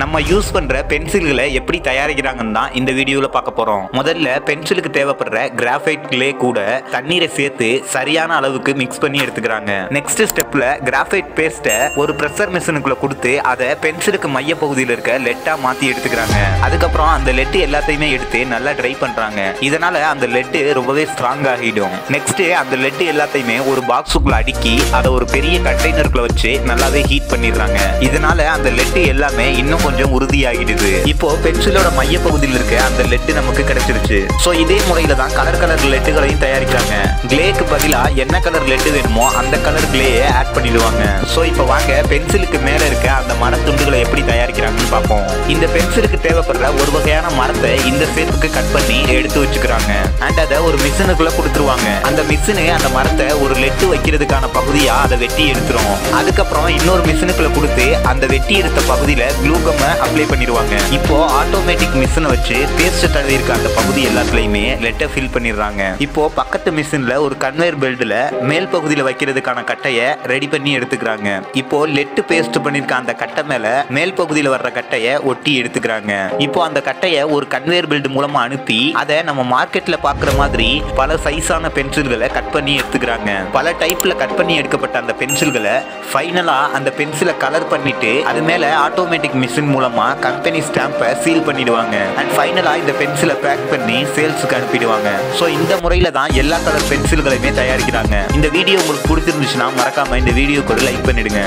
நம்ம யூஸ் பண்ற பென்சில்களை எப்படி தயாரிக்கிறாங்கன்னு தான் இந்த வீடியோல பார்க்க போறோம். முதல்ல பென்சிலுக்கு தேவைப்படுற கிராஃபைட் கிளே கூட தண்ணீரை சேர்த்து சரியான அளவுக்கு மிக்ஸ் பண்ணி எடுத்துக்கிறாங்க. நெக்ஸ்ட் ஸ்டெப்ல கிராஃபைட் பேஸ்ட்டை ஒரு ப்ரெஷர் மிஷினுக்குள்ள கொடுத்து அதை பென்சிலுக்கு மைய பகுதியில் இருக்க லெட்டா மாத்தி எடுத்துக்கிறாங்க. அதுக்கப்புறம் அந்த லெட்டு எல்லாத்தையுமே எடுத்து நல்லா ட்ரை பண்றாங்க. இதனால அந்த லெட்டு ரொம்பவே ஸ்ட்ராங் ஆகிடும். நெக்ஸ்ட் அந்த லெட்டு எல்லாத்தையுமே ஒரு பாக்ஸுக்குள்ள அடுக்கி அதை ஒரு பெரிய கண்டெய்னருக்குள்ள வச்சு நல்லாவே ஹீட் பண்ணிடுறாங்க. இதனால அந்த லெட்டு எல்லாமே இன்னும் கொஞ்சம் உறுதியாகிடுது. இப்போ பென்சிலோட மையப்பகுதியில் இருக்க அந்த லெட்டு நமக்கு கிடைச்சிருச்சு. ஸோ இதே முறையில தான் கலர் கலர் லெட்டுகளையும் தயாரிக்கிறாங்க. கிளேக்கு பதிலா என்ன கலர் லெட்டு வேணுமோ அந்த கலர் கிளேயை ஆட் பண்ணிடுவாங்க. ஸோ இப்போ வாங்க பென்சிலுக்கு மேல இருக்க அந்த மரத்துண்டுகளை எப்படி தயாரிக்கிறாங்கன்னு பார்ப்போம். இந்த பென்சிலுக்கு தேவைப்படுற ஒரு வகையான மரத்தை இந்த ஷேப்புக்கு கட் பண்ணி எடுத்து வச்சுக்கிறாங்க. அண்ட் அதை ஒரு மிஷினுக்குள்ள கொடுத்துருவாங்க. அந்த மிஷினு அந்த மரத்தை ஒரு லெட்டு வைக்கிறதுக்கான பகுதியா அதை வெட்டி எடுத்துரும். அதுக்கப்புறம் இன்னொரு மிஷினுக்குள்ள கொடுத்து அந்த வெட்டி எடுத்த பகுதியில க்ளூகம் அப்ளை பண்ணிடுவாங்க. இப்போ ஆட்டோமேட்டிக் மிஷினை வச்சு பேஸ்ட் தடவி இருக்க அந்த பகுதி எல்லாத்துலயுமே லெட்டை ஃபில் பண்ணிடுறாங்க. இப்போ பக்கத்து மிஷின்ல ஒரு கன்வேயர் பெல்ட்ல மேல் பகுதியில் வைக்கிறதுக்கான கட்டையை ரெடி பண்ணி எடுத்துக்கிறாங்க. இப்போ லெட்டு பேஸ்ட் பண்ணிருக்க அந்த கட்டை மேல மேல் பகுதியில் வர்ற கட்டையை ஒட்டி எடுத்துக்கிறாங்க. இப்போ அந்த கட்டையை ஒரு கன்வேயர் பெல்ட் மூலமா அனுப்பி அதை நம்ம மார்க்கெட்ல பாக்குற மாதிரி பல சைஸான பென்சில்களை கட் பண்ணி எடுத்துக்கிறாங்க. பல டைப்ல கட் பண்ணி எடுக்கப்பட்ட அந்த பென்சில்களை ஃபைனலா அந்த பென்சிலை கலர் பண்ணிட்டு அது மேல ஆட்டோமேட்டிக் மிஷின் மூலமா கம்பெனி ஸ்டாம்பை சீல் பண்ணிடுவாங்க. அண்ட் ஃபைனலா இந்த பென்சிலை பேக் பண்ணி சேல்ஸுக்கு அனுப்பிடுவாங்க. ஸோ இந்த முறையில தான் எல்லா கலர் பென்சில்களையுமே தயாரிக்கிறாங்க. இந்த வீடியோ உங்களுக்கு பிடிச்சிருந்துச்சுன்னா மறக்காம இந்த வீடியோக்கு ஒரு லைக் பண்ணிடுங்க.